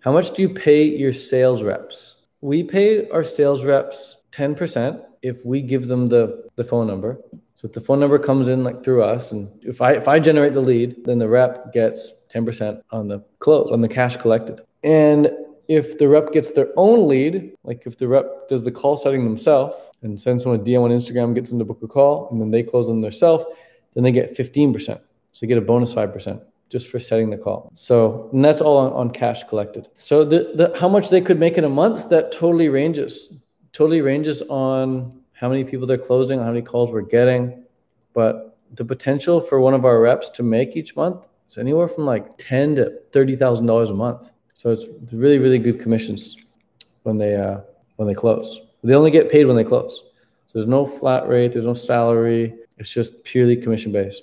How much do you pay your sales reps? We pay our sales reps 10% if we give them the, the phone number. So if the phone number comes in like through us, and if I if I generate the lead, then the rep gets 10% on the close, on the cash collected. And if the rep gets their own lead, like if the rep does the call setting themselves and sends someone a DM on Instagram, gets them to book a call, and then they close them themselves, then they get 15%. So they get a bonus 5% just for setting the call. So, and that's all on, on cash collected. So the, the how much they could make in a month, that totally ranges. Totally ranges on how many people they're closing, how many calls we're getting. But the potential for one of our reps to make each month is anywhere from like ten to thirty thousand dollars a month. So it's really, really good commissions when they uh, when they close. They only get paid when they close. So there's no flat rate, there's no salary. It's just purely commission based.